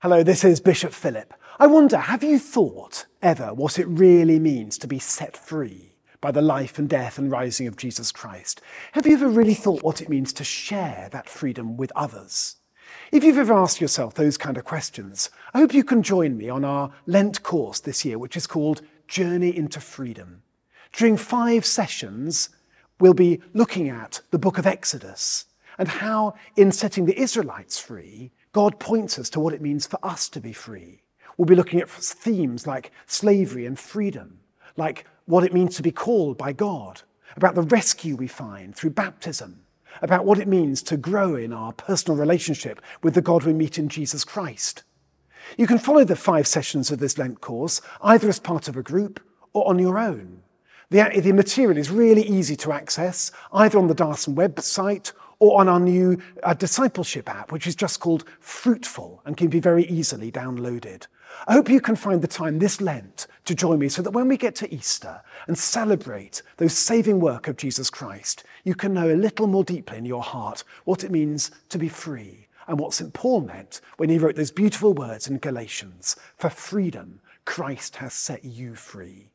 Hello, this is Bishop Philip. I wonder, have you thought ever what it really means to be set free by the life and death and rising of Jesus Christ? Have you ever really thought what it means to share that freedom with others? If you've ever asked yourself those kind of questions, I hope you can join me on our Lent course this year, which is called Journey into Freedom. During five sessions, we'll be looking at the book of Exodus and how, in setting the Israelites free, God points us to what it means for us to be free. We'll be looking at themes like slavery and freedom, like what it means to be called by God, about the rescue we find through baptism, about what it means to grow in our personal relationship with the God we meet in Jesus Christ. You can follow the five sessions of this Lent course either as part of a group or on your own. The, the material is really easy to access, either on the Diocesan website or on our new uh, discipleship app, which is just called Fruitful and can be very easily downloaded. I hope you can find the time this Lent to join me so that when we get to Easter and celebrate those saving work of Jesus Christ, you can know a little more deeply in your heart what it means to be free and what St. Paul meant when he wrote those beautiful words in Galatians For freedom, Christ has set you free.